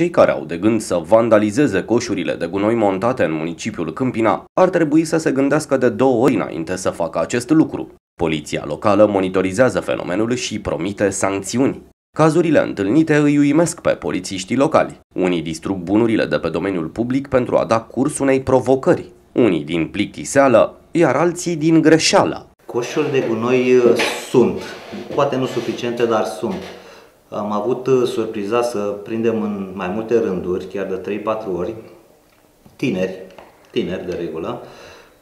Cei care au de gând să vandalizeze coșurile de gunoi montate în municipiul Câmpina ar trebui să se gândească de două ori înainte să facă acest lucru. Poliția locală monitorizează fenomenul și promite sancțiuni. Cazurile întâlnite îi uimesc pe polițiștii locali. Unii distrug bunurile de pe domeniul public pentru a da curs unei provocări. Unii din plictiseală, iar alții din greșeală. Coșuri de gunoi uh, sunt, poate nu suficiente, dar sunt. Am avut uh, surpriza să prindem în mai multe rânduri, chiar de 3-4 ori, tineri, tineri de regulă,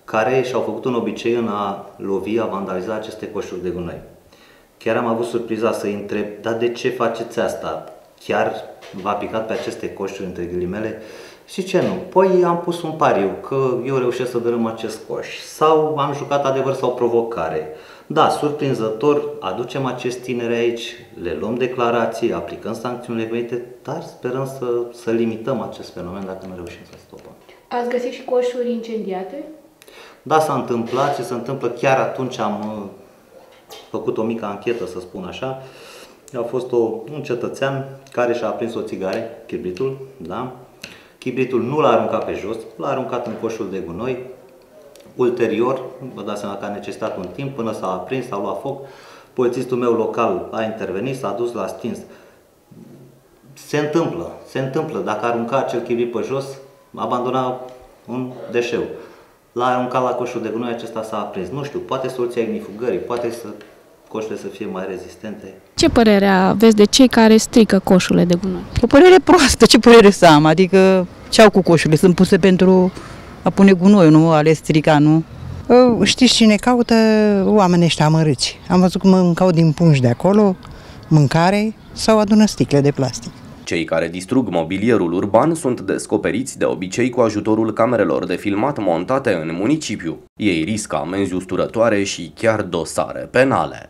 care și-au făcut un obicei în a lovi, a vandaliza aceste coșuri de gunoi. Chiar am avut surpriza să-i întreb, dar de ce faceți asta? Chiar v-a picat pe aceste coșuri, între ghilimele? Și ce nu? Păi am pus un pariu că eu reușesc să dărâm acest coș. Sau am jucat adevăr sau provocare. Da, surprinzător, aducem acești tineri aici, le luăm declarații, aplicăm sancțiunile venite, dar sperăm să, să limităm acest fenomen dacă nu reușim să stopăm. Ați găsit și coșuri incendiate? Da, s-a întâmplat și se întâmplă chiar atunci am uh, făcut o mică anchetă, să spun așa. A fost o, un cetățean care și-a aprins o țigare, chibritul, da? Chibritul nu l-a aruncat pe jos, l-a aruncat în coșul de gunoi. Ulterior, vă dați seama că a necesitat un timp până s-a aprins, s-a luat foc. Polițistul meu local a intervenit, s-a dus, l-a stins. Se întâmplă, se întâmplă. Dacă arunca acel chibrit pe jos, abandona un deșeu. L-a aruncat la coșul de gunoi, acesta s-a aprins. Nu știu, poate soluția ignifugării, poate să coșurile să fie mai rezistente. Ce părere aveți de cei care strică coșurile de gunoi? O părere proastă, ce părere să am? Adică ce au cu coșurile? Sunt puse pentru a pune gunoi, nu a le strica, nu? Știți cine caută? Oamenii ăștia amărâți. Am văzut cum mâncau din pungi de acolo, mâncare sau adună sticle de plastic. Cei care distrug mobilierul urban sunt descoperiți de obicei cu ajutorul camerelor de filmat montate în municipiu. Ei riscă amenzi usturătoare și chiar dosare penale.